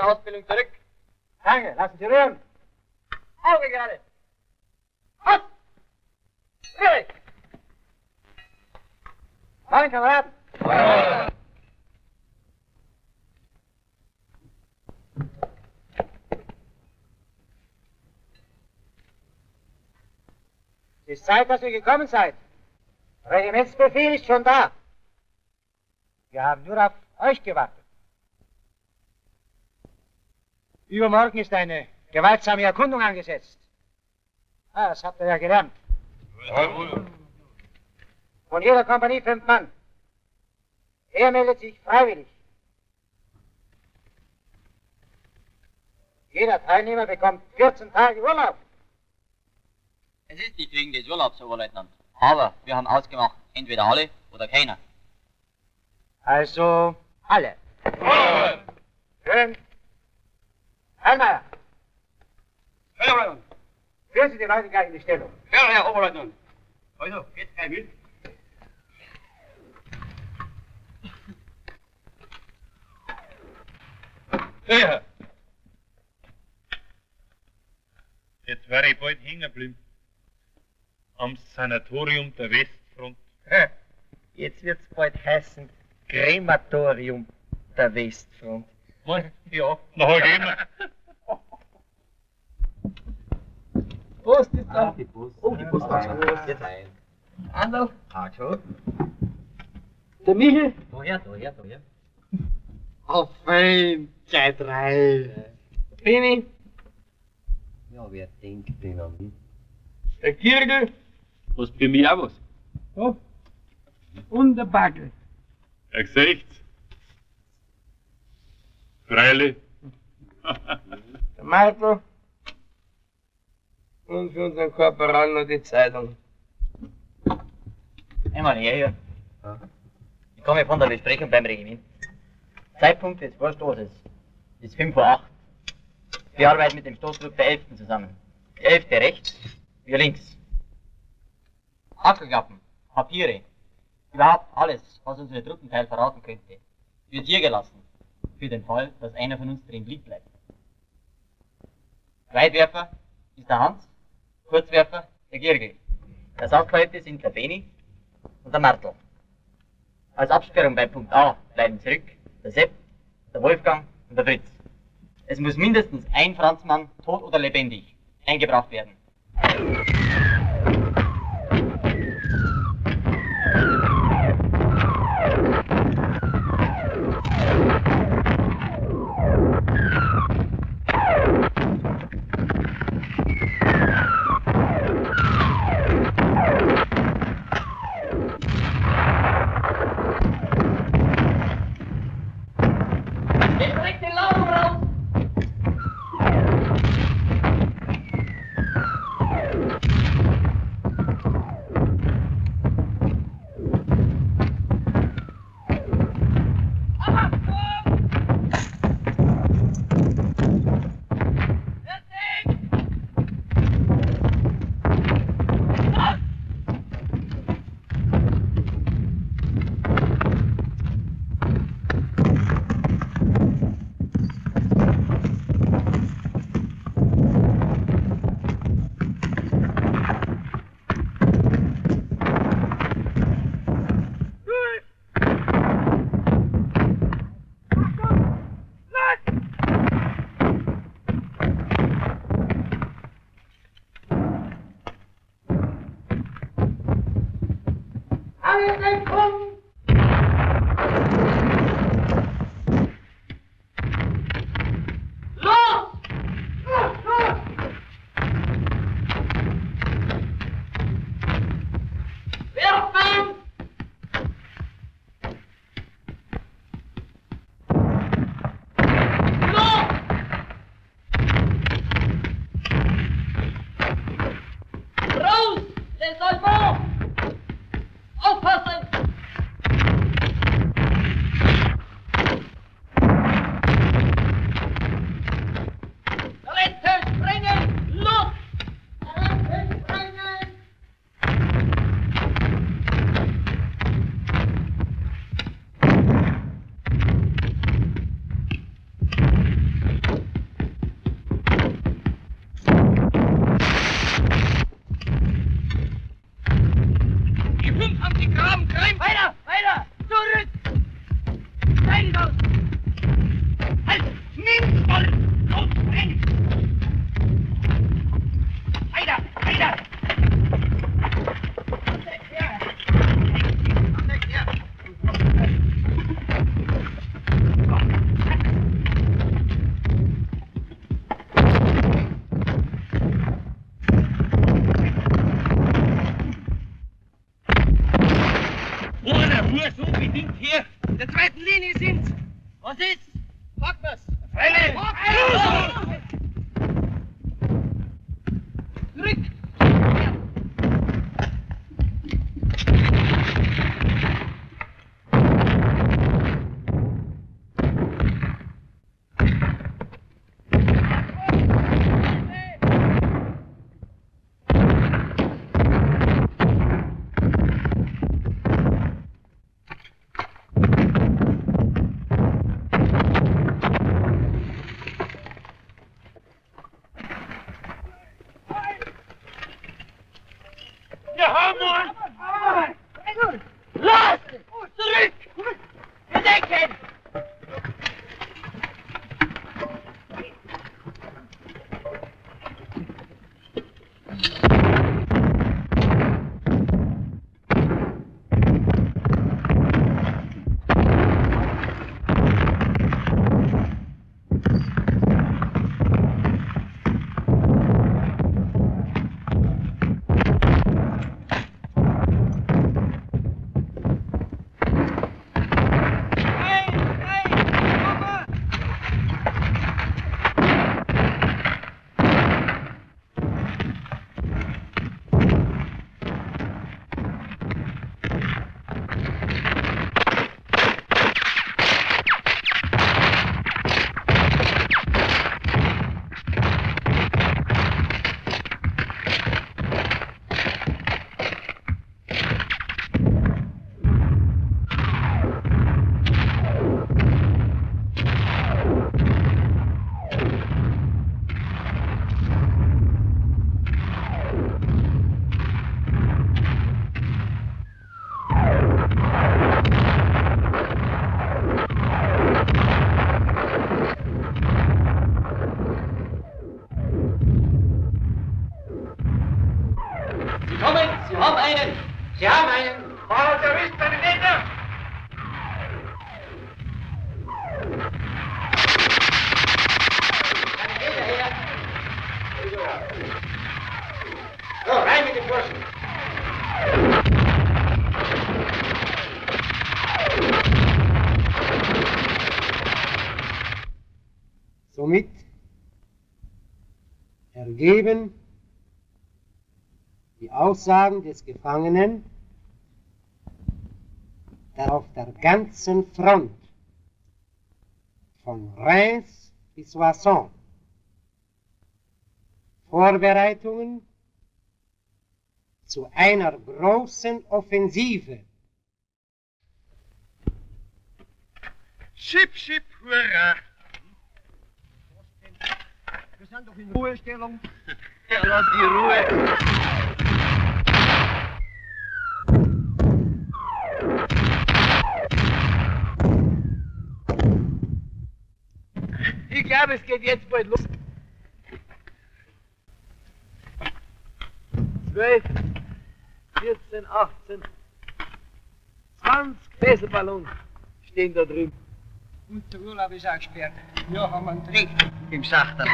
Der Ausbildung zurück. Danke, lassen Sie rühren. Auge gerade. Aus! Rührig! Kommen, Kameraden. Es ist Zeit, dass ihr gekommen seid. Regimentsbefehl ist schon da. Wir haben nur auf euch gewartet. Übermorgen ist eine gewaltsame Erkundung angesetzt. Ah, das habt ihr ja gelernt. Von jeder Kompanie fünf Mann. Er meldet sich freiwillig. Jeder Teilnehmer bekommt 14 Tage Urlaub. Es ist nicht wegen des Urlaubs, Oberleutnant. Aber wir haben ausgemacht, entweder alle oder keiner. Also alle. Schön. Herr Oberleutnant. führen Sie die Leute gleich in die Stellung. Ja, Herr Oberleutnant. Also, jetzt gleich mit. Ja. Jetzt wäre ich bald hängen geblieben. Am Sanatorium der Westfront. Jetzt wird's bald heißen Krematorium der Westfront. Mal, ja, nachher gehen wir. Prost, ist da. die Bus. Oh, die Post war schon. Prost, jetzt ein. Hallo. Ah, schon. Der Michel. Daher, daher, daher. Auf fein. Gleich drei. Bini. Ja, wer denkt denn an mich? Der Kirgel. Was bei mir auch was? Oh. Und der Bagel. Er gesagt. Freilich. Der Martel. Und für unseren Korporal noch die Zeitung. Einmal her hier. Ich komme von der Besprechung beim Regiment. Zeitpunkt des Vorstoßes ist 5 Uhr 8. Wir arbeiten mit dem Stoßgrupp der 11. zusammen. Die 11. rechts, wir links. Hackelklappen, Papiere, überhaupt alles, was unsere Truppenteil verraten könnte, wird hier gelassen. Für den Fall, dass einer von uns drin lieb bleibt. Weitwerfer ist der Hans, Kurzwerfer der Girgel. Ersatzleute sind der Beni und der Martel. Als Absperrung bei Punkt A bleiben zurück der Sepp, der Wolfgang und der Fritz. Es muss mindestens ein Franzmann, tot oder lebendig, eingebracht werden. Aussagen des Gefangenen, dass auf der ganzen Front von Reims bis Soissons Vorbereitungen zu einer großen Offensive Schip, schip, hurra! Wir sind doch in Ruhestellung. Ja, lass die Ruhe! Ich glaube, es geht jetzt bald los. Zwölf, 14, 18, 20 Gläserballons stehen da drüben. Und der Urlaub ist auch gesperrt. Ja, haben wir einen Dreh. Im Schachtel.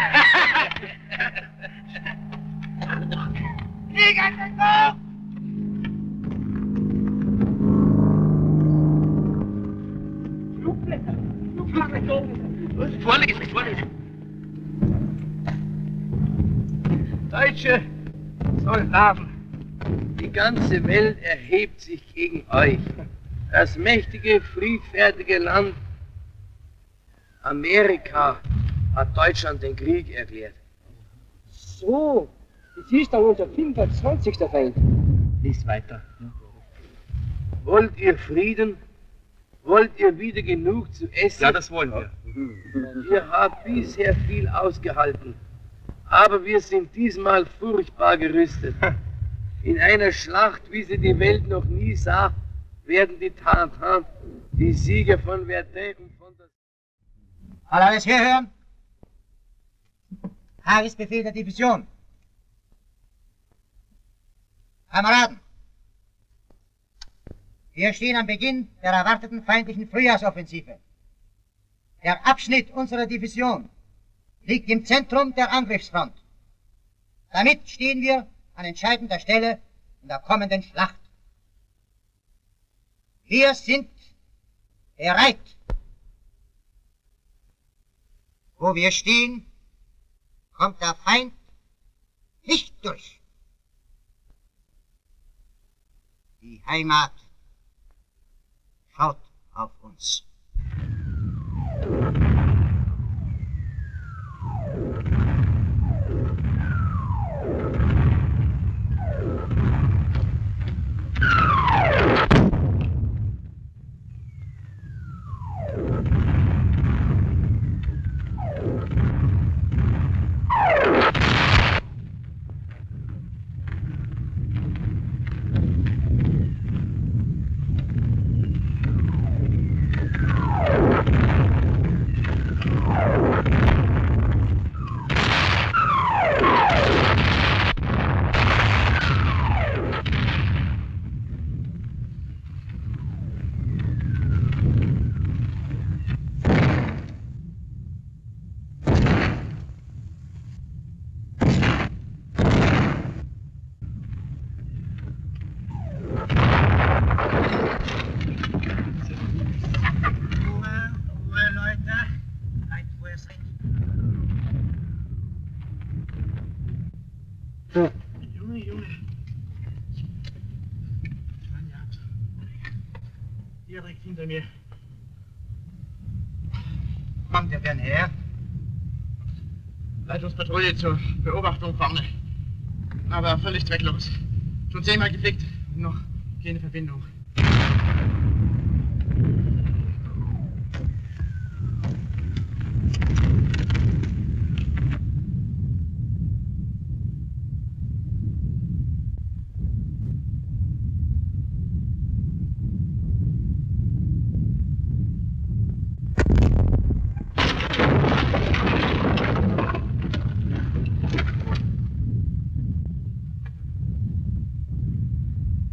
Vorlesen, vorlesen. Deutsche Soldaten Die ganze Welt erhebt sich gegen euch. Das mächtige, friedfertige Land Amerika hat Deutschland den Krieg erklärt. So, das ist dann unser 25. Feind. Lies weiter. Wollt ihr Frieden? Wollt ihr wieder genug zu essen? Ja, das wollen wir. Ihr habt bisher viel ausgehalten, aber wir sind diesmal furchtbar gerüstet. In einer Schlacht, wie sie die Welt noch nie sah, werden die Tantan, die Sieger von Verdun und von der... Alle alles herhören? Tagesbefehl der Division. Kameraden, wir stehen am Beginn der erwarteten feindlichen Frühjahrsoffensive. Der Abschnitt unserer Division liegt im Zentrum der Angriffsfront. Damit stehen wir an entscheidender Stelle in der kommenden Schlacht. Wir sind bereit. Wo wir stehen, kommt der Feind nicht durch. Die Heimat auf uns. Hinter mir. Kommt ihr denn her? Leitungspatrouille zur Beobachtung vorne. Aber völlig zwecklos. Schon zehnmal geflickt, noch keine Verbindung.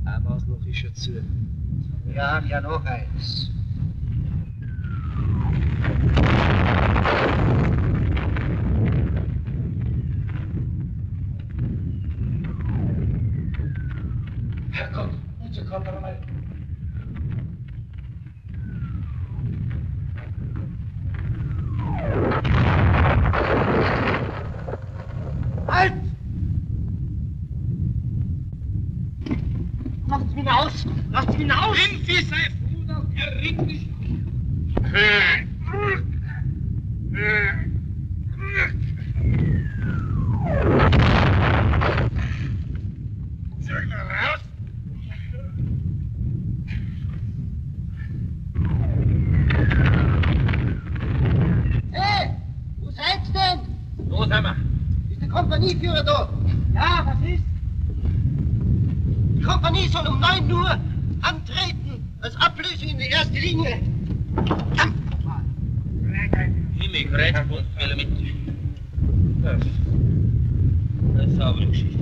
Ein Ausloch ist schon zu. Wir haben ja noch eins. Herrgott, unser Gott, aber mal. Halt! Macht's mich aus! Lasst mich aus! Nimm sie, sei Bruder, erregt dich. Hey! Wo seid's denn? Los, Hammer. Ist der Kompanieführer da? Ja, was ist? Die Kompanie soll um 9 Uhr antreten, als Ablösung in die erste Linie. Himmel, Rechtspunkt, will mit. Das ist eine saubere Geschichte.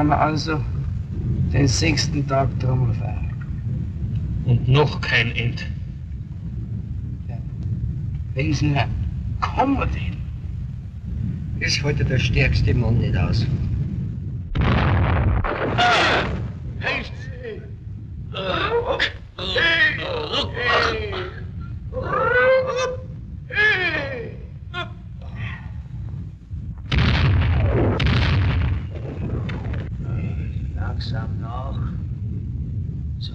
Dann haben wir also den sechsten Tag Trommelfeier. Und noch kein End. Wenn Sie nur kommen denn? Ist heute der stärkste Mann nicht aus. Langsam nach. So.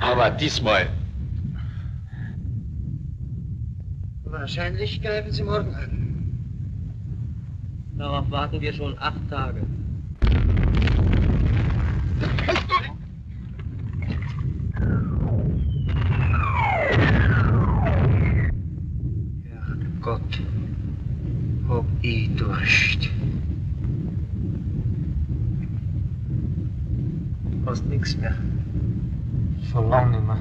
Aber diesmal. Wahrscheinlich greifen sie morgen an. Darauf warten wir schon acht Tage. Gott, hab ich Durst. Hast nix mehr. Schon lange nicht mehr.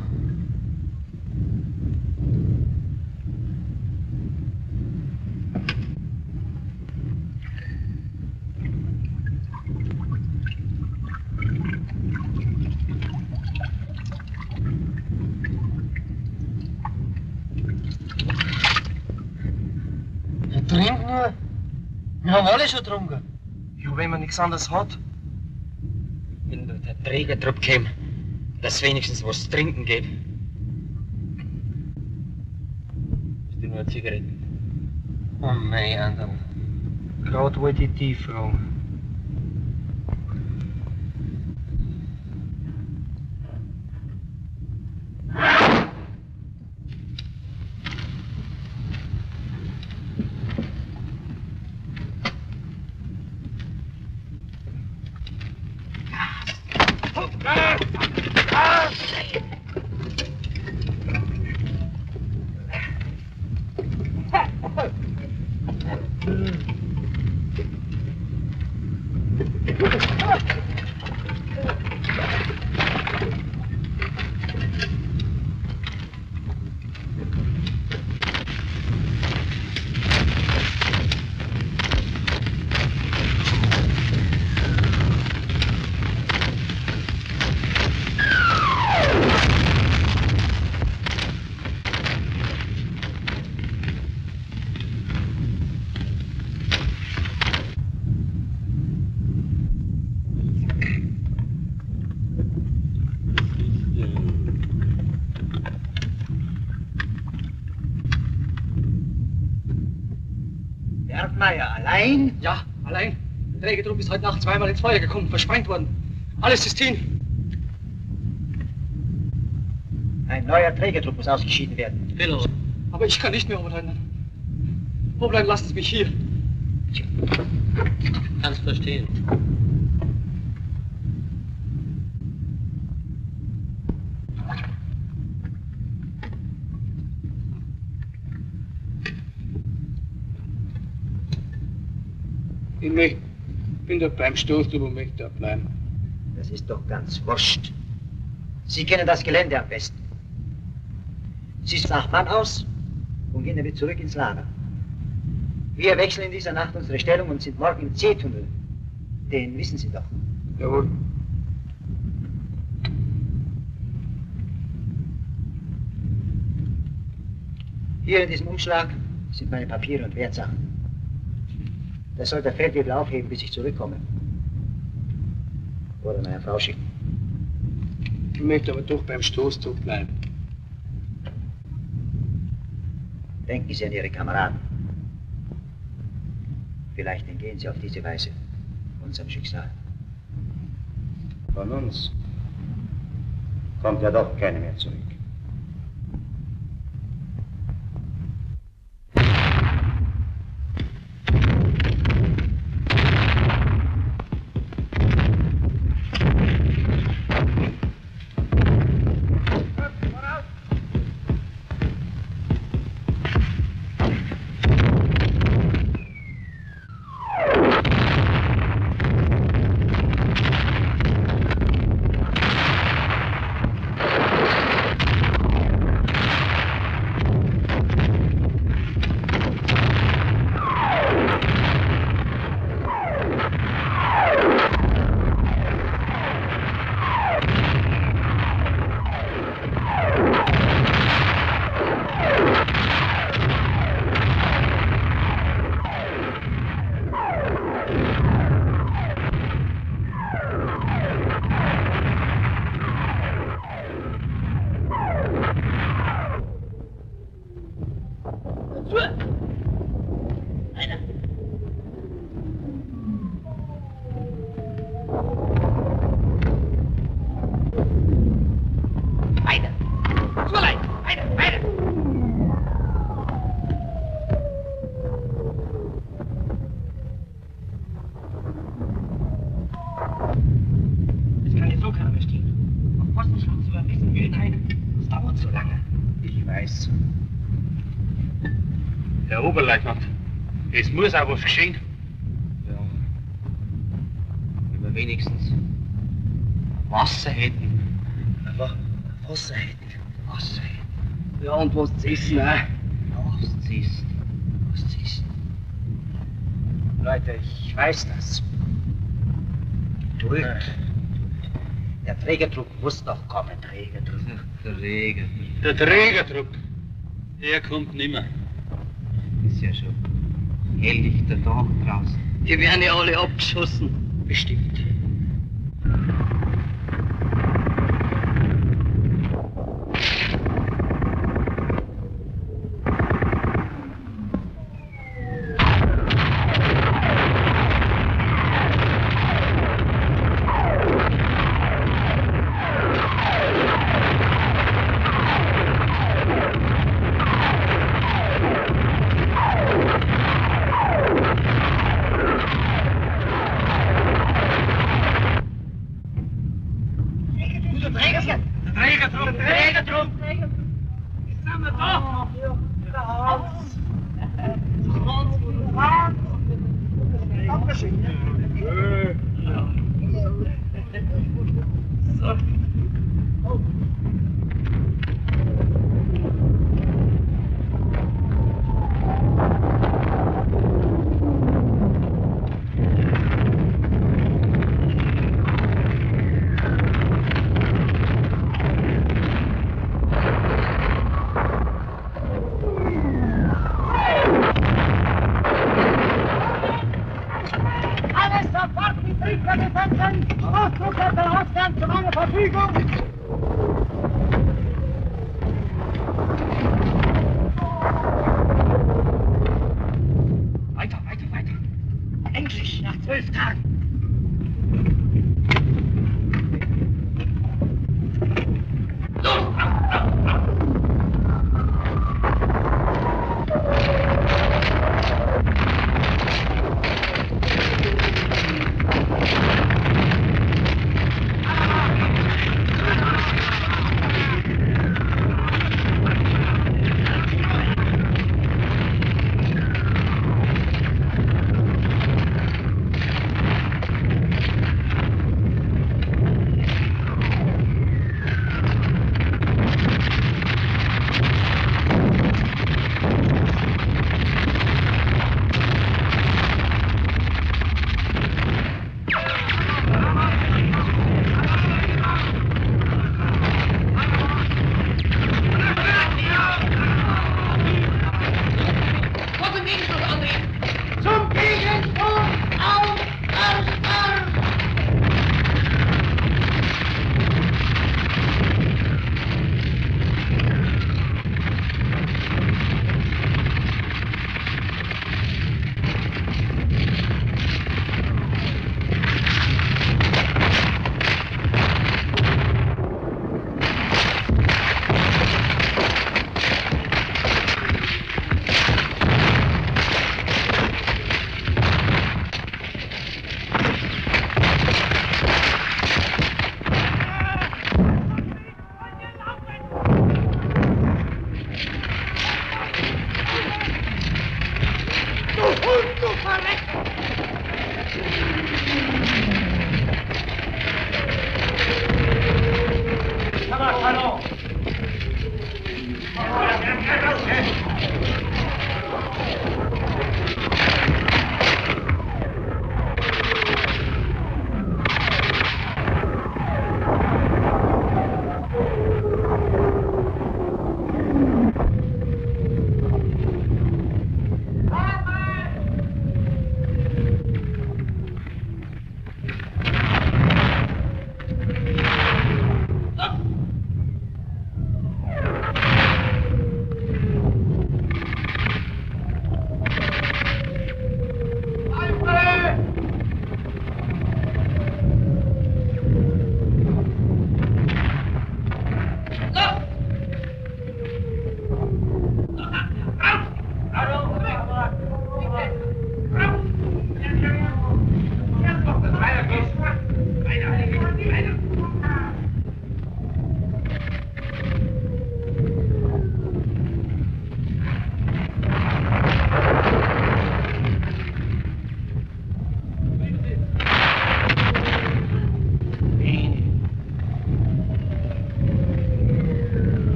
Ja, trink nur. Wir haben alle schon getrunken. Ja, wenn man nichts anderes hat. Wenn nur der Trägertrupp käme, dass wenigstens was zu trinken gibt. Ist dir nur eine Zigarette? Oh nein, Anderl. Gerade wollte ich die fragen. Bergmeier allein? Ja, allein. Der Trägertrupp ist heute Nacht zweimal ins Feuer gekommen, versprengt worden. Alles ist hin. Ein neuer Trägertrupp muss ausgeschieden werden. Willow. Aber ich kann nicht mehr, Oberleutnant. Oberleutnant, lassen Sie mich hier. Kannst verstehen. Ich möcht, bin doch beim Stoß, aber möchte da bleiben. Das ist doch ganz wurscht. Sie kennen das Gelände am besten. Sie nach Mann aus und gehen damit zurück ins Lager. Wir wechseln in dieser Nacht unsere Stellung und sind morgen im C-Tunnel. Den wissen Sie doch. Jawohl. Hier in diesem Umschlag sind meine Papiere und Wertsachen. Das soll der Feldwebel aufheben, bis ich zurückkomme. Oder meiner Frau schicken. Ich möchte aber doch beim Stoßzug bleiben. Denken Sie an Ihre Kameraden. Vielleicht entgehen Sie auf diese Weise unserem Schicksal. Von uns kommt ja doch keine mehr zurück. Es kann jetzt so keiner mehr stehen. Auf Postenschlag zu erwiesen wie in einem. Es dauert so lange. Ich weiß. Herr Oberleutnant, es muss auch was geschehen. Ja. Wenn wir wenigstens Wasser hätten. Aber Wasser hätten. Wasser hätten Ja, und was zu essen, auch. Was zu essen. Was zu essen. Leute, ich weiß das. Geduld. Der Trägerdruck muss noch kommen, Trägerdruck. Der Regen. Der Trägerdruck, der kommt nimmer. Ist ja schon helllichter Tag draußen. Die werden ja alle abgeschossen. Bestimmt.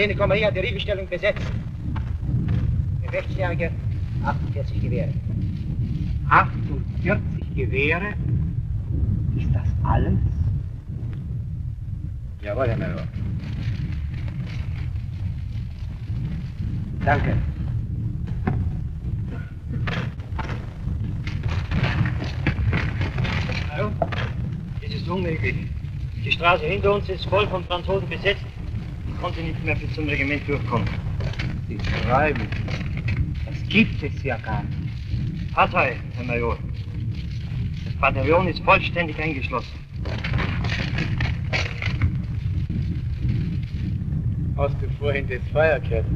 10. Kompanie hat die Riegelstellung besetzt. Gefechtsstärke 48 Gewehre. 48 Gewehre? Ist das alles? Jawohl, Herr Major. Danke. Hallo? Es ist unmöglich. Die Straße hinter uns ist voll von Franzosen besetzt. Ich konnte nicht mehr bis zum Regiment durchkommen. Sie träumen. Das gibt es ja gar nicht. Partei, Herr Major. Das Bataillon ist vollständig eingeschlossen. Hast du vorhin das Feuer gehört?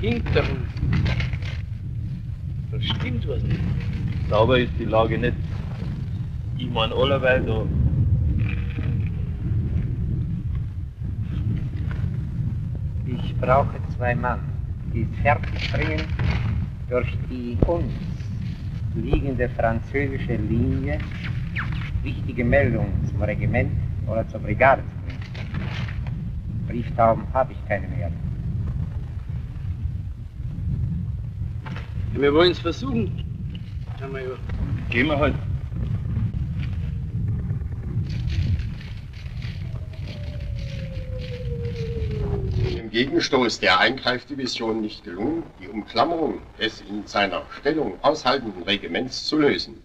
Hinter uns. Da stimmt was nicht. Sauber ist die Lage nicht. Ich mein allerweil da. Ich brauche zwei Mann, die fertig bringen, durch die uns liegende französische Linie wichtige Meldungen zum Regiment oder zur Brigade zu bringen. Brieftauben habe ich keine mehr. Wir wollen es versuchen, Herr Major. Gehen wir halt. Dem Gegenstoß der Eingreifdivision nicht gelungen, die Umklammerung des in seiner Stellung aushaltenden Regiments zu lösen.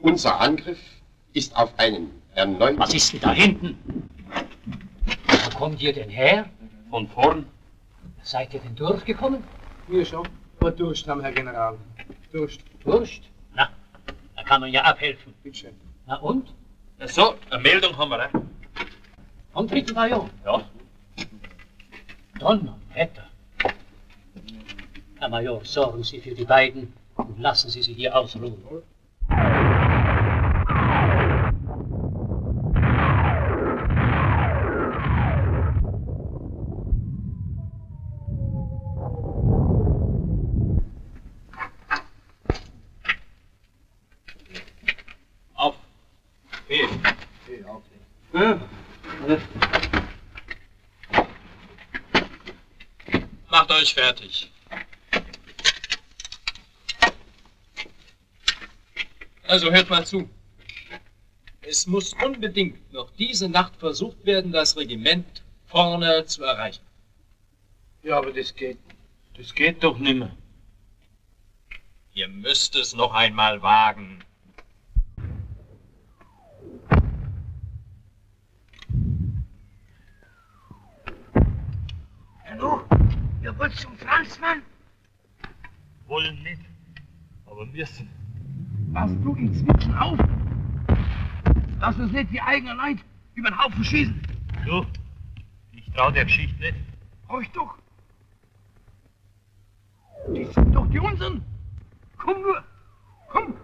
Unser Angriff ist auf einen erneuten... Was ist denn da hinten? Wo kommt ihr denn her? Von vorn. Seid ihr denn durchgekommen? Wir schon. Aber Durst haben, Herr General. Durst. Durst? Na, da kann man ja abhelfen. Bitte schön. Na und? So, eine Meldung haben wir, ne? Vom dritten Bataillon? Ja. Donnerwetter. Herr Major, sorgen Sie für die beiden und lassen Sie sie hier ausruhen. Auf. Hey. Macht euch fertig. Also hört mal zu. Es muss unbedingt noch diese Nacht versucht werden, das Regiment vorne zu erreichen. Ja, aber das geht. Das geht doch nimmer. Ihr müsst es noch einmal wagen. wolltest zum Franzmann? Wollen nicht, müssen. Passt du inzwischen auf? Lass uns nicht die eigenen Leute über den Haufen schießen. Du, ich trau der Geschichte nicht. Euch doch. Die sind doch die unseren. Komm nur, komm.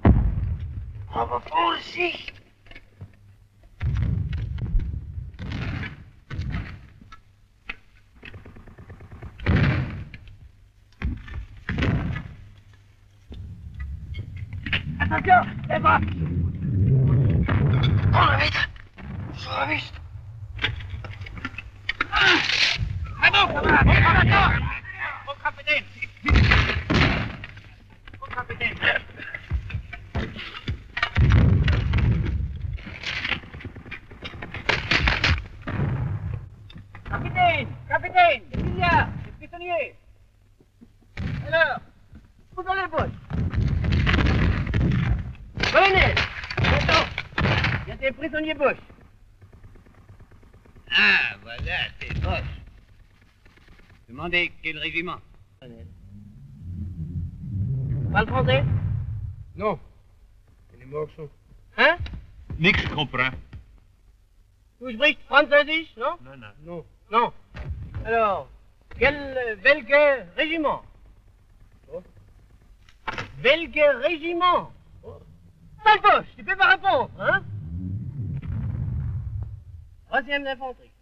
Aber Vorsicht! Attention, der war. Vorne weiter. So erwischt. Hallo, Kamerad! Frau Kapitän! Frau Kapitän! Capitaine Capitaine Il y a des prisonniers Ah, voilà, c'est boss. Demandez quel régiment. Parle français? Non. Les morceaux. Hein? Nix comprend. Vous sprichst Französisch, non? Non, non. Non. Non. Alors, quel belge régiment? Belge régiment? Oh. Pas oh. le boss, tu peux pas répondre, hein? Troisième d'infanterie.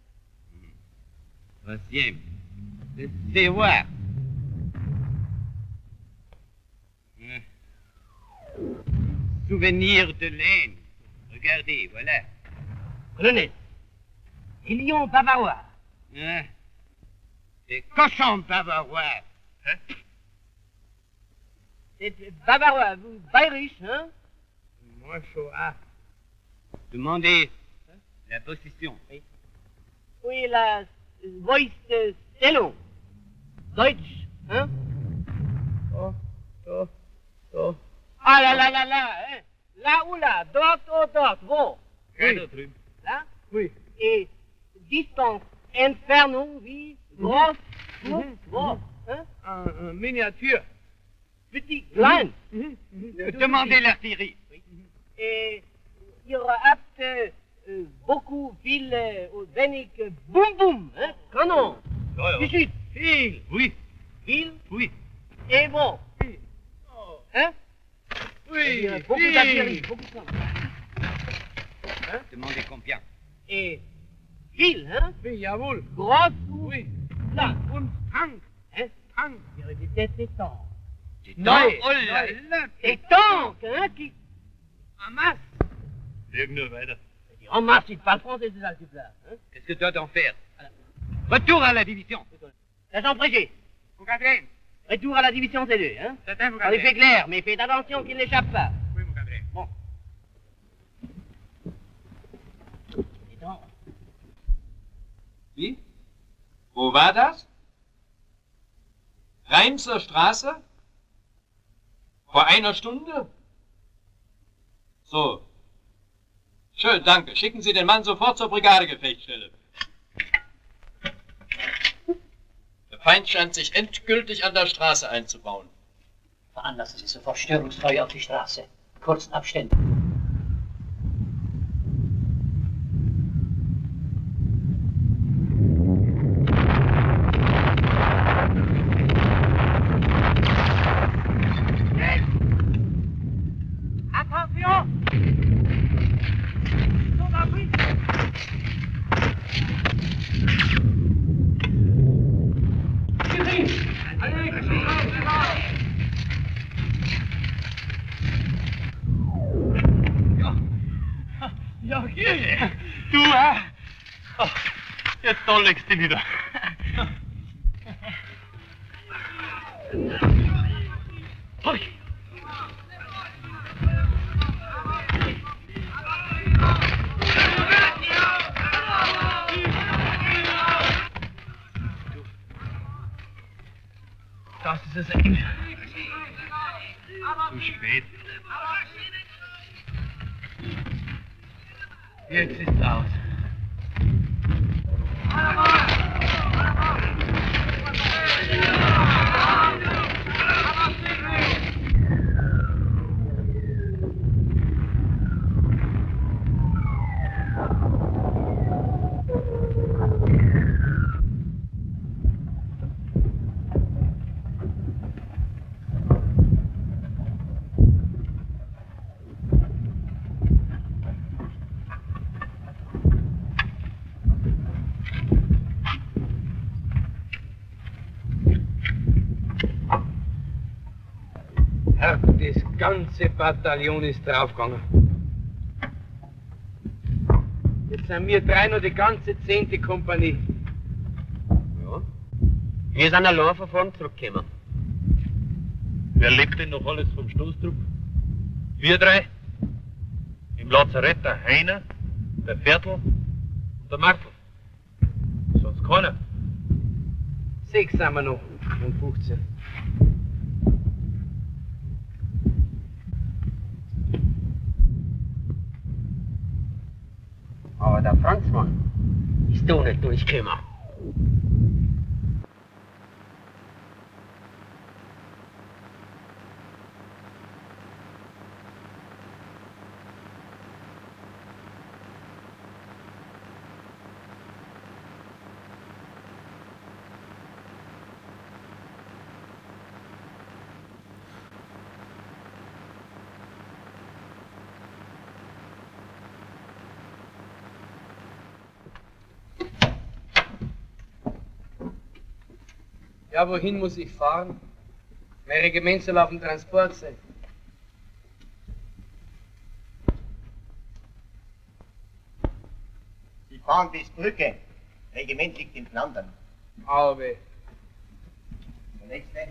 Troisième. C'est voir. Hein. Souvenir de laine. Regardez, voilà. Colonel, des lions bavarois. Hein. Des cochons bavarois. C'est bavarois, vous, bayerisch, hein? Moi, Shoah. Demandez la position. Oui, la euh, voice de Stellung. Deutsch, hein? Oh, oh, oh. Ah là là là là, hein? Là ou là, dort ou dort, wo drüben. Là? Oui. Et distance, Entfernung, wie groß, wo, wo, hein? Un, un miniature. Petit, klein. Mhm, mhm. Demandez l'artillerie. Et ihr habt euh, beaucoup fil au Zénic, boum boum, hein, canon. Oui, fil. Oui. Fil. Oui. Et bon. Oui. Hein Oui. Eh beaucoup d'artillerie, beaucoup de Hein Demandez combien. Et fil, hein Oui, jawohl. Grosse ou Oui. Là. Und Tank. Hein Tank. Je répétais, c'est tank. Tank, oh là là. Tank, hein, qui... Amas. Irgendeine weiter. En masse, ils parlent français, ces altiplats. Hein Qu'est-ce que tu dois en faire Retour à la division. L'agent Prégé, Mon capitaine. retour à la division C2, hein Certain, mon En effet capitaine. clair, mais faites attention qu'il n'échappe pas. Oui, mon capitaine. Bon. Dis donc, Wie? Wo war das? Rheinzer Straße? Vor einer Stunde? So. Schön, danke. Schicken Sie den Mann sofort zur Brigadegefechtsstelle. Der Feind scheint sich endgültig an der Straße einzubauen. Veranlassen Sie sofort Störungsfeuer auf die Straße. Kurzen Abständen. Attention Ils sont en prise Ja, hier. Du, äh? Oh, da legst du. Das ist es eng. Zu spät. Jetzt ist aus. Come on. Ganze Bataillon ist draufgegangen. Jetzt sind wir drei noch die ganze zehnte Kompanie. Ja. Wir sind allein von vorn zurückgekommen. Wer lebt denn noch alles vom Stoßtrupp? Wir drei. Im Lazarett der Heiner, der Viertel und der Martel. Sonst keiner. Sechs sind wir noch und 15. Aber der Franzmann ist da nicht Ja, wohin muss ich fahren? Mein Regiment soll auf dem Transport sein. Sie fahren bis Brücke. Regiment liegt in Flandern. Der nächste.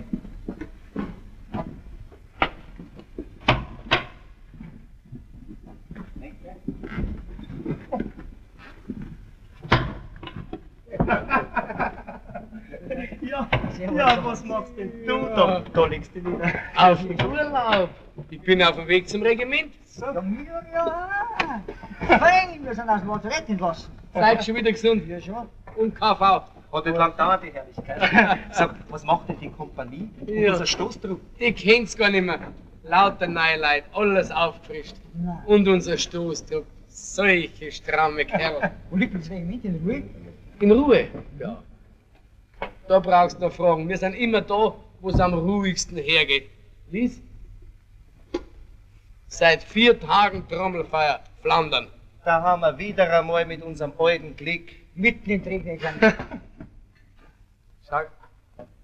Nächste. Ja, ja, was machst denn du da? Da legst du wieder. Auf dem Urlaub. Ich bin auf dem Weg zum Regiment. Ja, mir ja. Fein, wir sind aus dem Lazarett entlassen. Bleib schon wieder gesund. Ja, schon. Und KV. Hat nicht lang dauert, die Herrlichkeit. Sag, was macht denn die Kompanie? Und Ja. unser Stoßtrupp? Die kennt's gar nicht mehr. Lauter Neuleid, alles aufgefrischt. Nein. Und unser Stoßtrupp. Solche stramme Kerl. Wo liegt das Regiment in Ruhe? In Ruhe? Ja. Da brauchst du noch fragen. Wir sind immer da, wo es am ruhigsten hergeht. Lies? Seit vier Tagen Trommelfeier, Flandern. Da haben wir wieder einmal mit unserem alten Klick. Mitten im Trinken. Schau.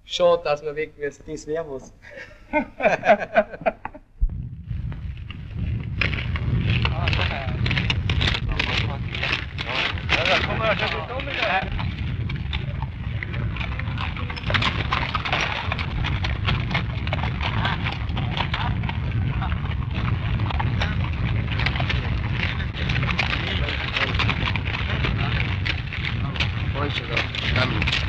Schade, dass wir weg müssen. Das wär was. da kommen wir schon gekommen. Hier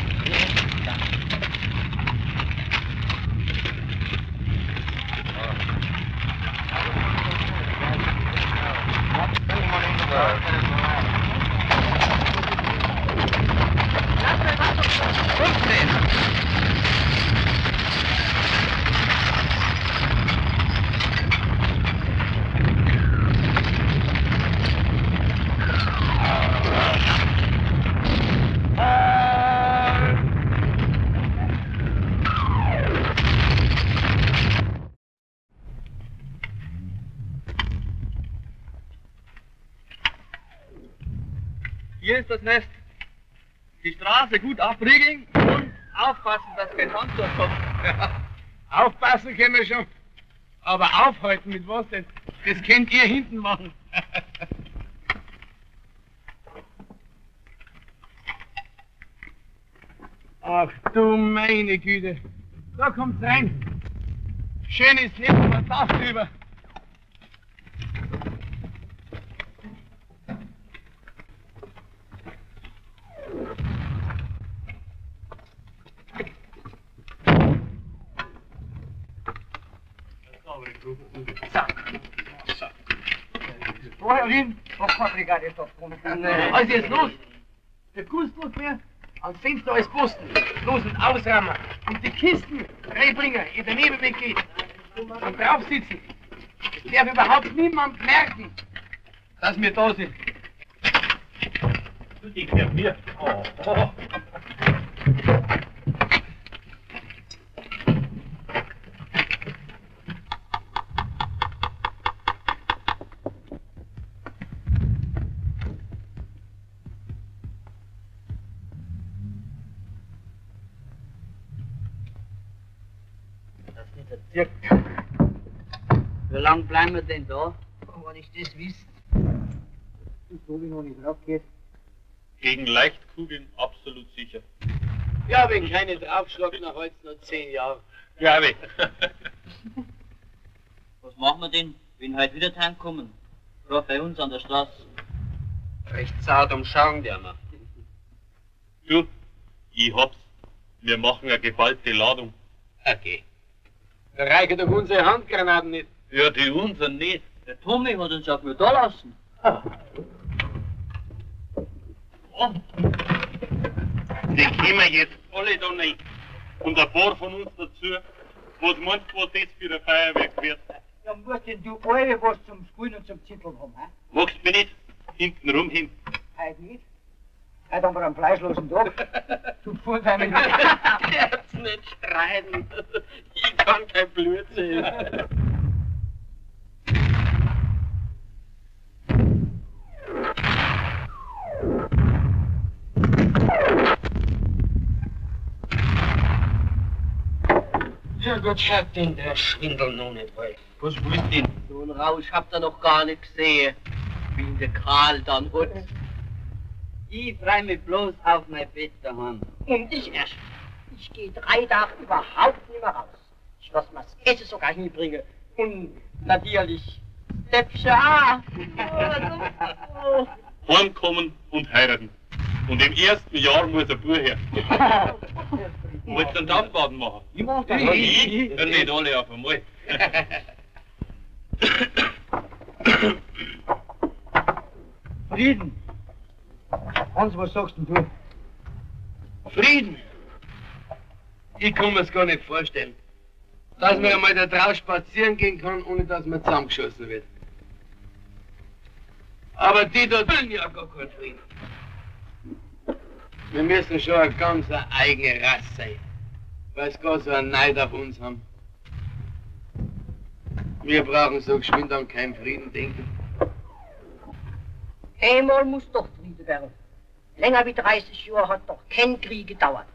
Straße gut abriegeln und aufpassen, dass kein Sand durchkommt. Aufpassen können wir schon. Aber aufhalten mit was denn? Das könnt ihr hinten machen. Ach du meine Güte. Da kommt's rein. Schönes Nest, was das drüber. Quadrigade dort Was ist jetzt los? Der Kunstdruck mehr? Ans Fenster als Posten. Los und ausrammen. Und die Kisten reinbringen, in der Nebenweg geht. Und drauf sitzen. Es darf überhaupt niemand merken, dass wir da sind. Du denkst ja mir. Oh, oh. Bleiben wir denn da? Wenn ich das wüsste. So wie noch nicht raufgeht. Gegen Leichtkugeln absolut sicher. Ja, wenn keine draufschlagen, nach heute noch zehn Jahre. Glaube ich. Was machen wir denn, wenn heute wieder Tank kommen? Gerade bei uns an der Straße. Recht zart umschauen der mal. Du, ich hab's. Wir machen eine geballte Ladung. Okay. Da reichen doch unsere Handgranaten nicht. Ja, die unseren nicht. Der Tommy hat uns auch nur da lassen. Die kommen jetzt alle da rein. Und ein paar von uns dazu. Was meinst du, was das für ein Feuerwerk wird? Ja, musst denn du alle was zum Spielen und zum Zitteln haben, hä? Magst du mich nicht hinten rum hin? Heute nicht. Heute haben wir einen fleischlosen Tag. Du Fulltime in Jetzt nicht streiten. Ich kann kein Blödsinn. Ja Gott, schaut denn der Schwindel noch nicht weg. Was willst du denn? So einen Rausch habt ihr noch gar nicht gesehen, wie ihn der Karl dann hat. Ich freu mich bloß auf mein Bett daheim. Und ich erst. Ich gehe drei Tage überhaupt nicht mehr raus. Ich lass mir das Essen sogar hinbringen. Und natürlich Steppchen auch. Heimkommen und heiraten. Und im ersten Jahr muss ein Bub her. Wolltest du einen Dampfbaden machen? Ich mach das. Ich? Dann nicht alle auf einmal. Frieden. Hans, was sagst denn du? Frieden. Ich kann mir's gar nicht vorstellen. Dass man einmal da draußen spazieren gehen kann, ohne dass man zusammengeschossen wird. Aber die da wollen ja gar keinen Frieden. Wir müssen schon eine ganz eigene Rasse sein, weil sie gar so einen Neid auf uns haben. Wir brauchen so geschwind an keinen Frieden denken. Einmal muss doch Friede werden. Länger wie 30 Jahre hat doch kein Krieg gedauert.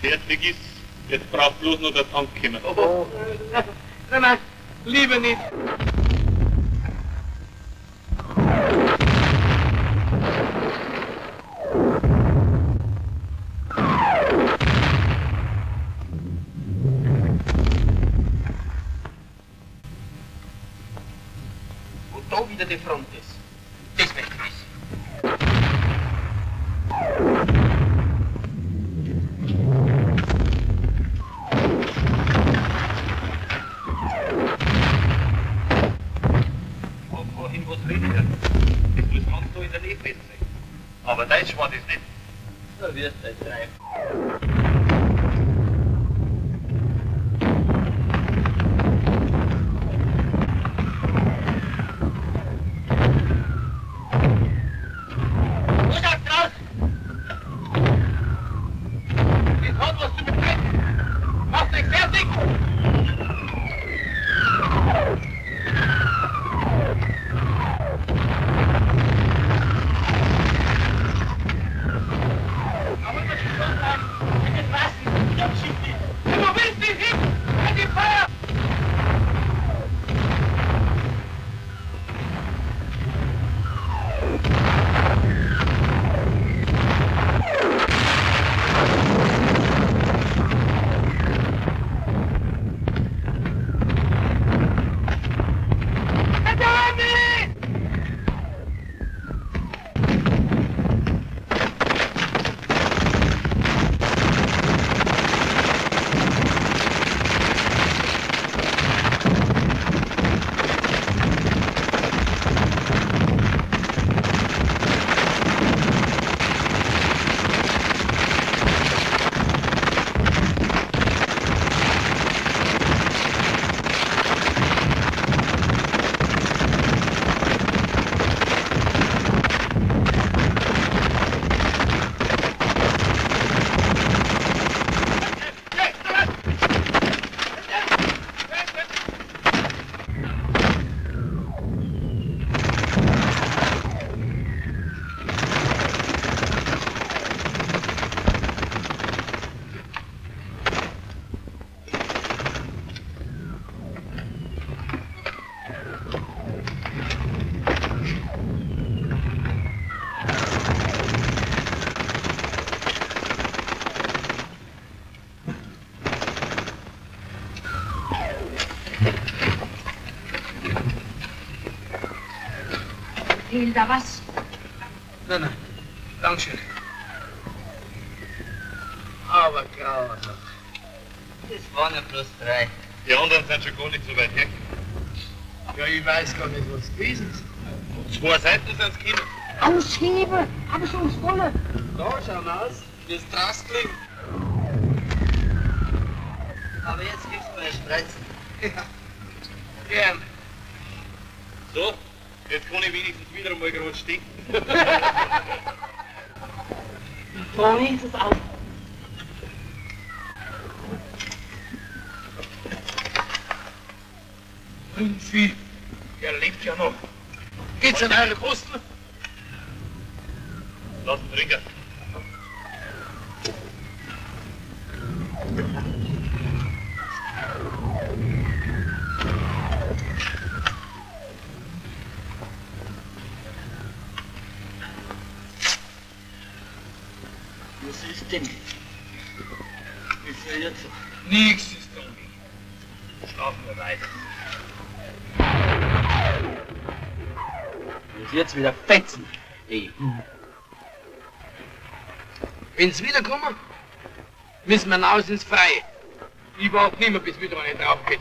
Fertig ist, jetzt braucht bloß noch der Tank kommen. Oh. Nein, nein, lieber nicht. necesitabas müssen wir raus ins Freie. Ich warte nicht mehr, bis wir da nicht draufkommen.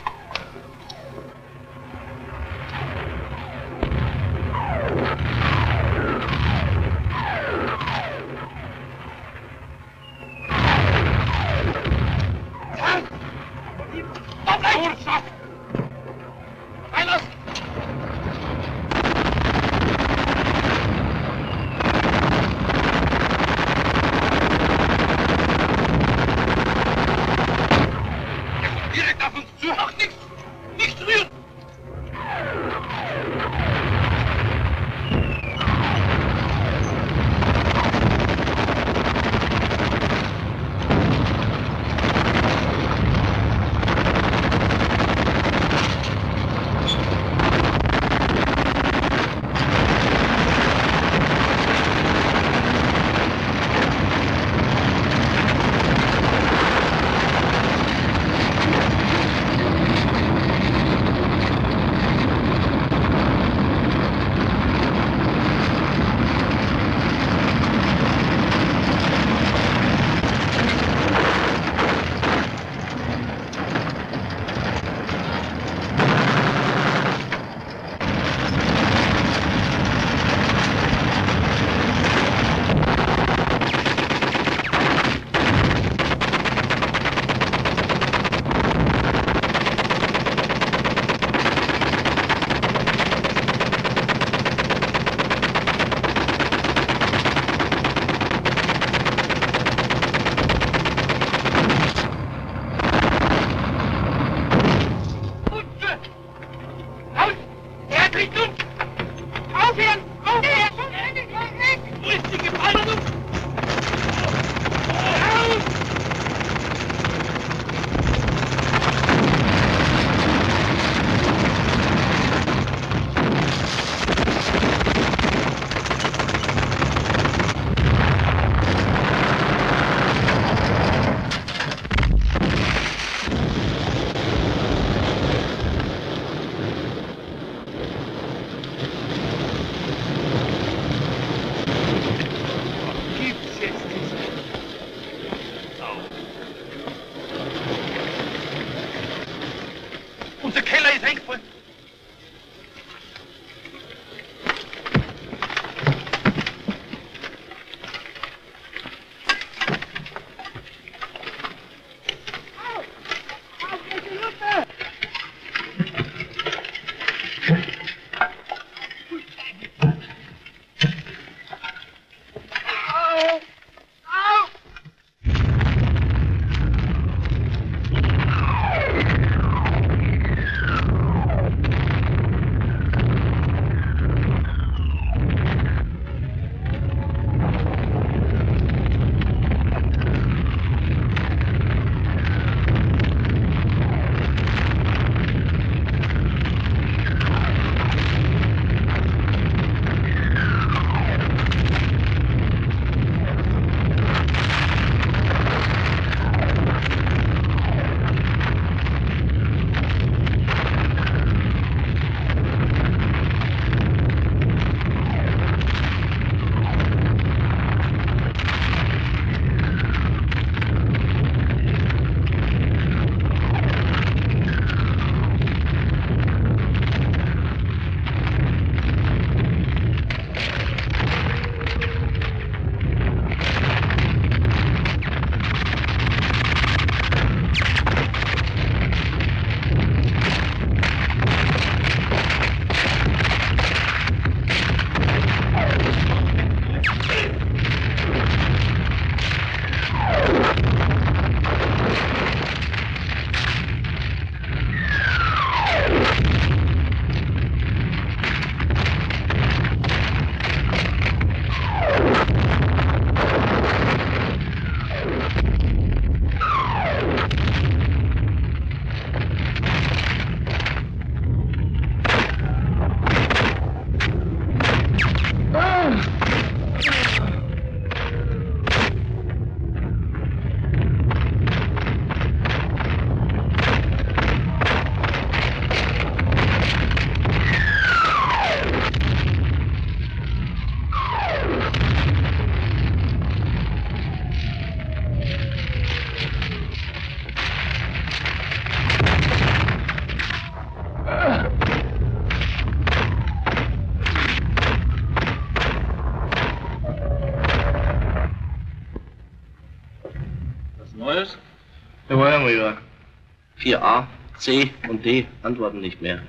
4a, C und D antworten nicht mehr.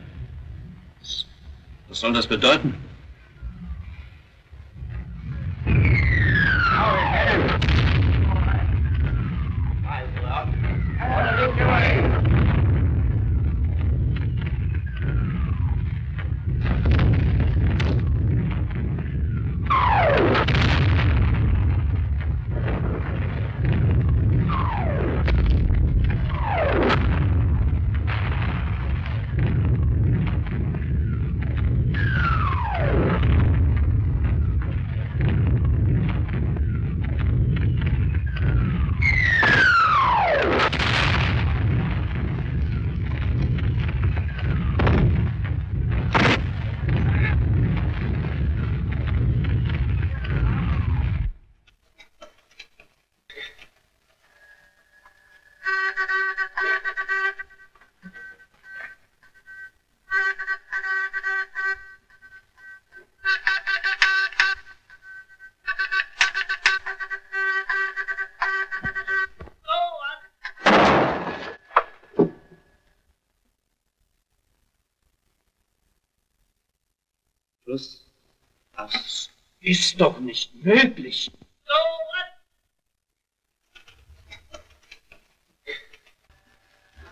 Was soll das bedeuten? Ist doch nicht möglich.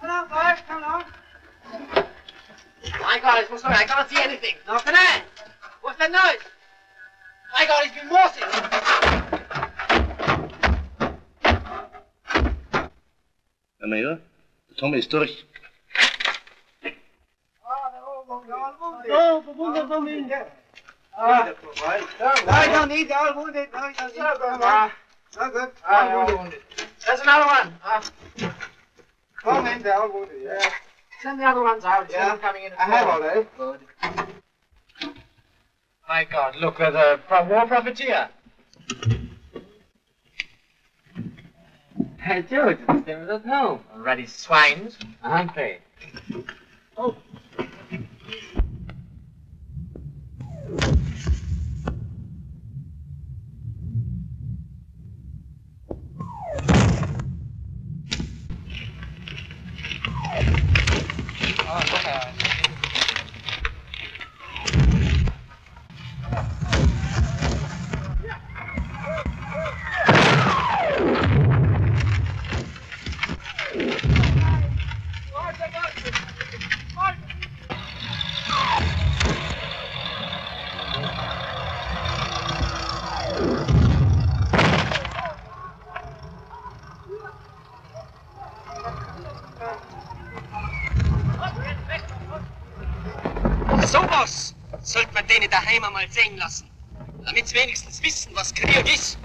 Hello, boys, come along. My God, it's sorry, I can't see anything. No, can I? What's that noise? My God, it's been Morse. Herr Major, der Tommy ist durch. At the war profiteer. Hey, George, it's them at home. Already swines, aren't they? Damit sie wenigstens wissen, was Krieg ist.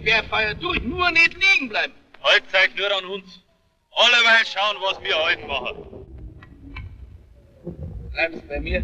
Sperrfeuer durch, nur nicht liegen bleiben. Halt zeigt nur an uns. Alleweil schauen, was wir heute machen. Bleibst bei mir.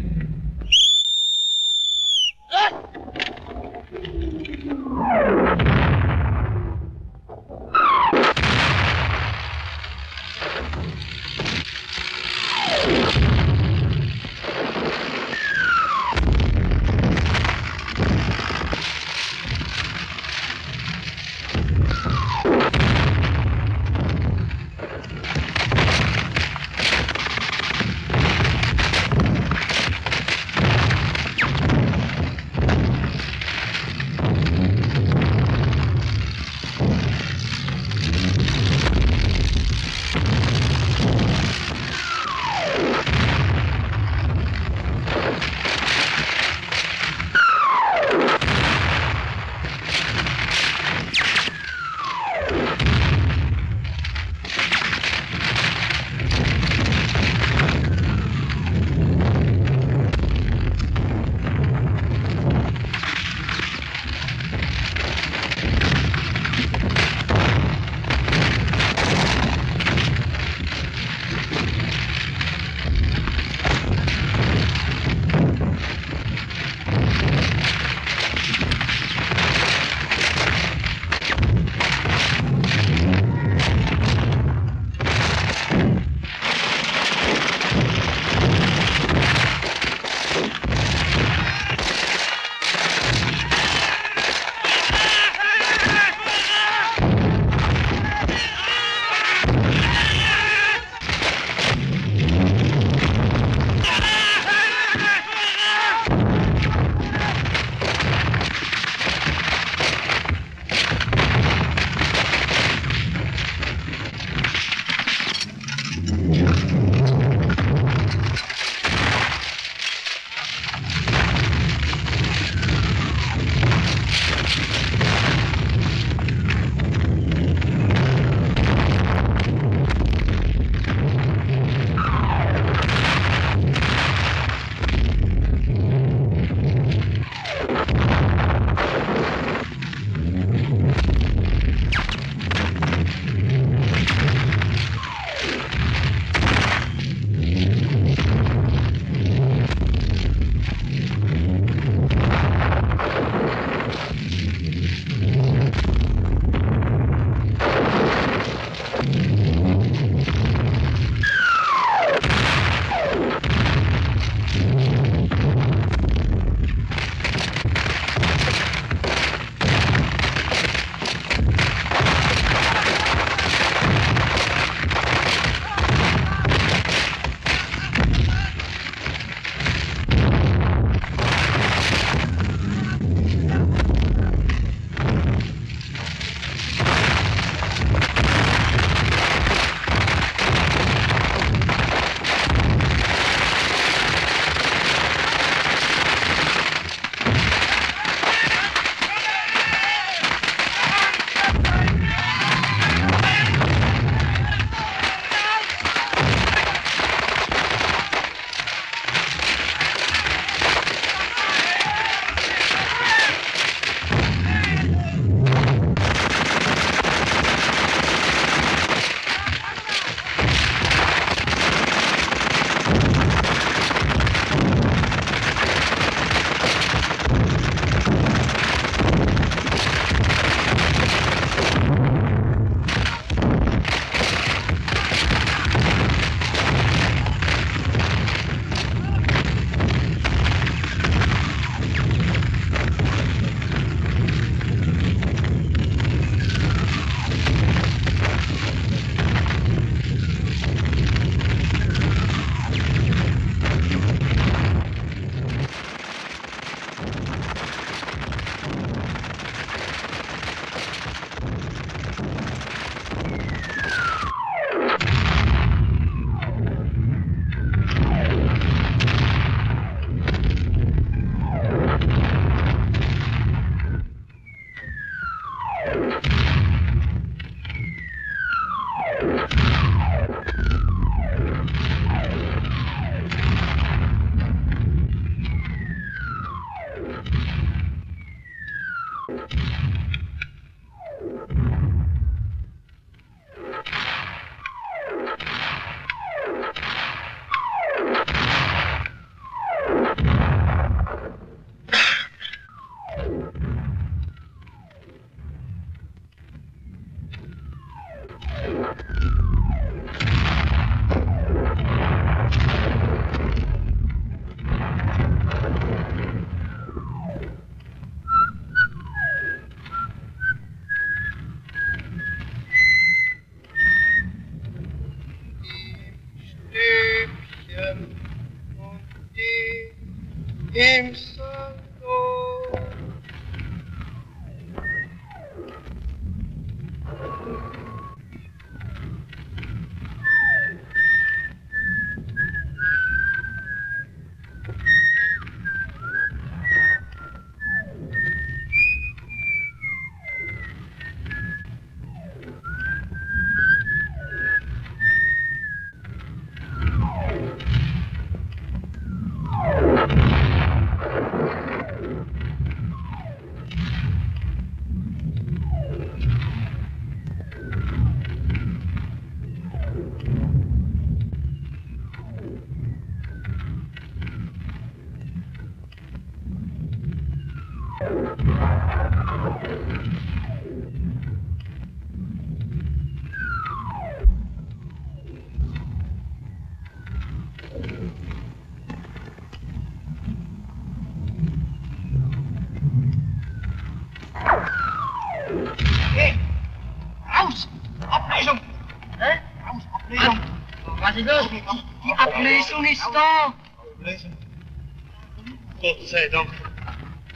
Gott sei Dank.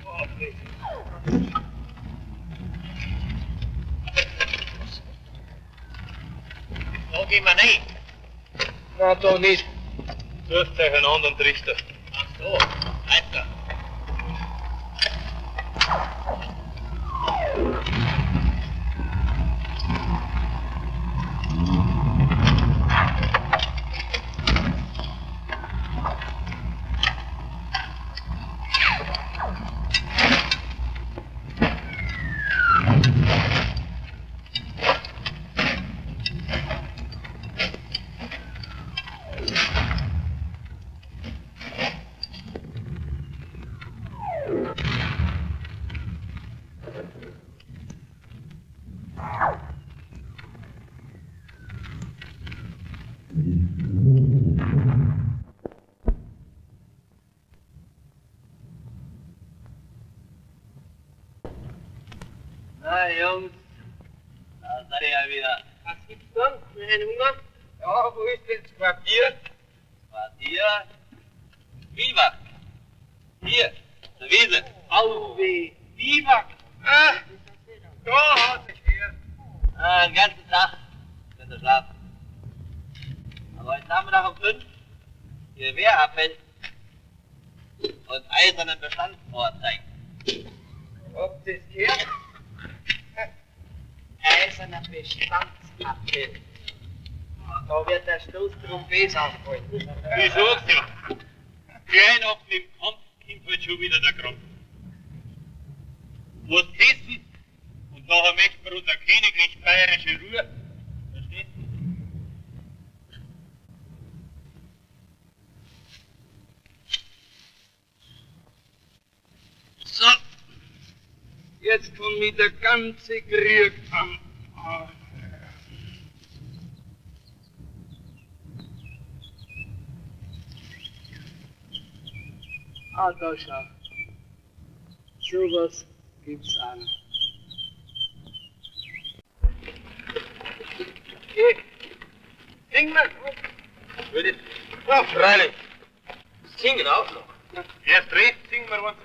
Ablesung. Da gehen wir rein. Na, doch nicht. Sucht euch einen anderen Trichter. Ach so, weiter. Na, Jungs, da seid ihr ja wieder. Was gibt's dann? Einen Hunger? Ja, wo ist denn das Quartier? Quartier? Biwak. Hier, der Wiese. Au weh. Biwak. Ah, da hat sich hier. Ah, den ganzen Tag könnt ihr schlafen. Aber heute Nachmittag um fünf Gewehrappell und eisernen Bestandsvorzeigen. Ob das gehört? Eiserner Bestandsappell. Da wird der Stoßtrompet aufgeholt. Ich sag's dir. Gleich nach dem Kampf kommt halt schon wieder der Krampf. Muss essen und nachher möchten wir unser königlich bayerische Ruhe. Verstehst du? So. Jetzt kommt mir der ganze Krieg Schau. Sowas gibt's auch noch. Hey, sing mal. Würde Ja, freilich. singen auch noch. Erst recht singen wir was.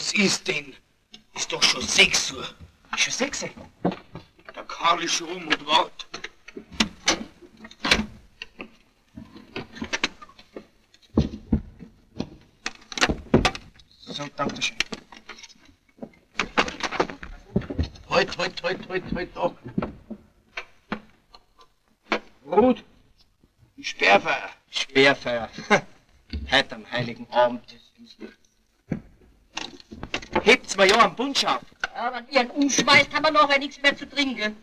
Was ist denn? Ist doch schon 6 Uhr. Schon sechs? Der Karl ist schon rum und wart. So, danke schön. Halt, halt, halt, halt, halt, doch. Rot. Sperrfeuer. Sperrfeuer. Heute am heiligen Abend. Hebt's mir ja am Bunsch auf. Ja, wenn ihr ihn umschmeißt, haben wir nachher nichts mehr zu trinken.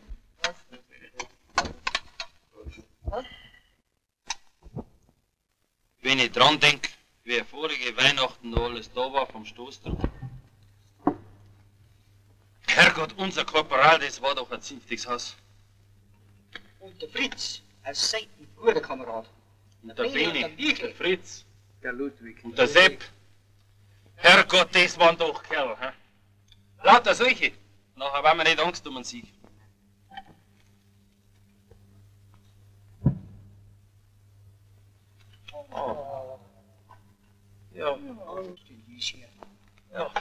Wenn ich dran denk, wie vorige Weihnachten noch alles da war vom Stoßdruck. Herrgott, unser Korporal, das war doch ein zünftiges Haus. Und der Fritz, als Seiten, guter Kamerad. Und der Beni, der Fritz Der Ludwig. und der Sepp. Herrgott, das waren doch Kerl, hä? Lauter solche. Nachher waren wir nicht Angst um einen Sieg. Ja. Ja.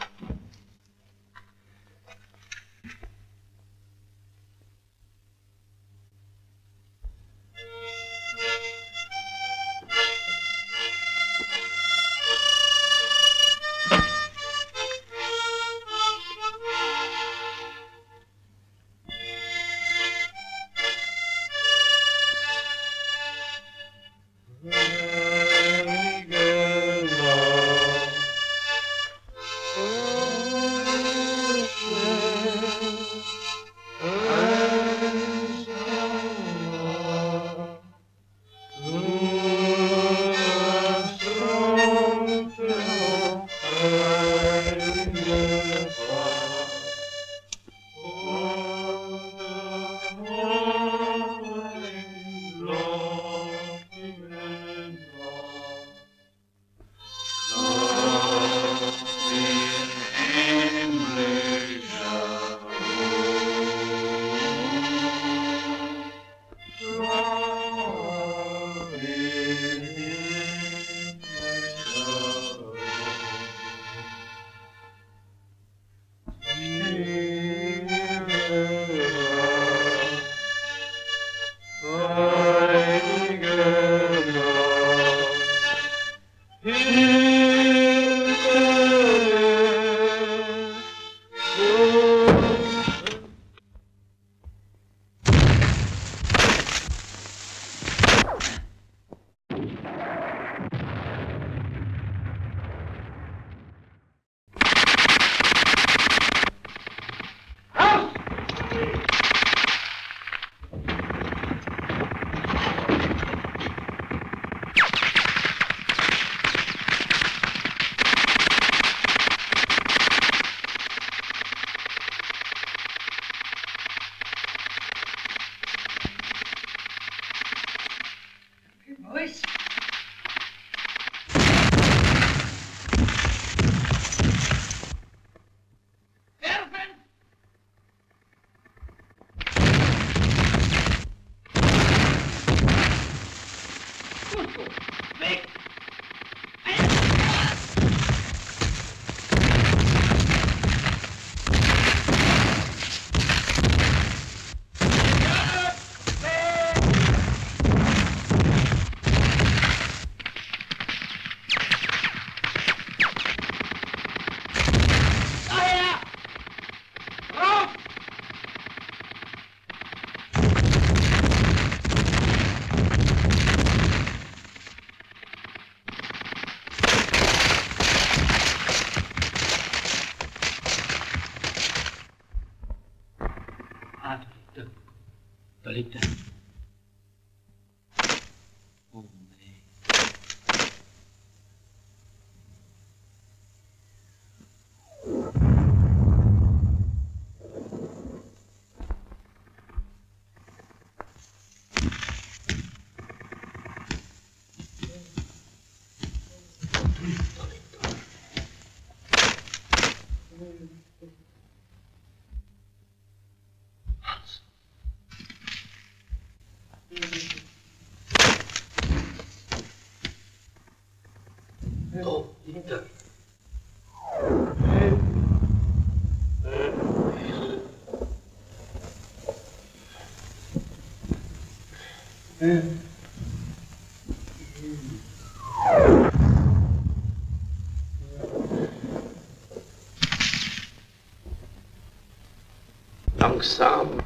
Langsam.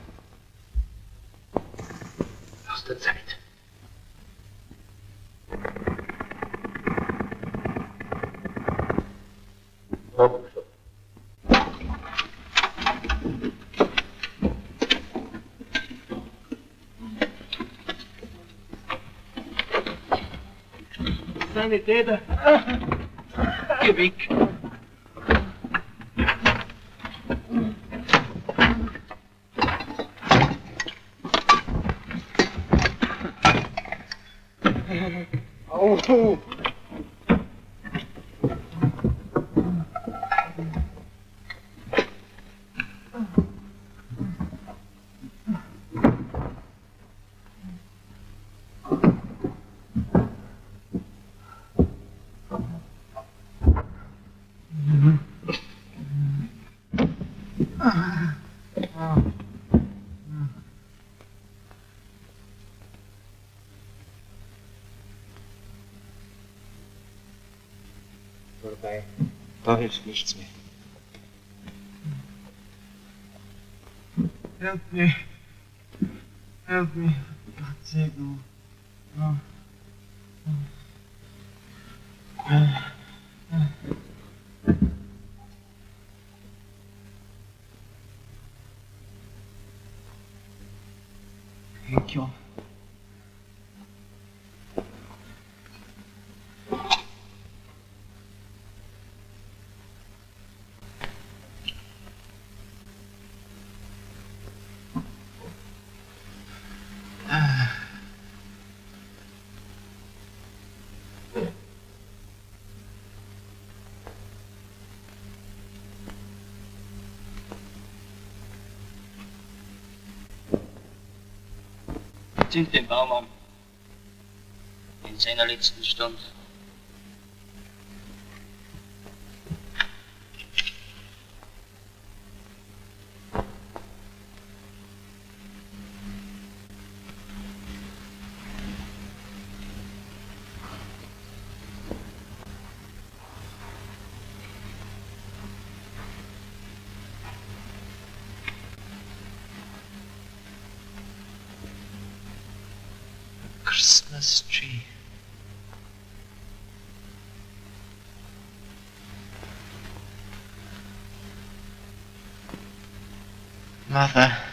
Aus der Zeit. Sanitäter. Geh weg. Oh. Hilft nichts mehr. Help me. Help me. God's sake. Zünd den Baum an. In seiner letzten Stunde. Mother.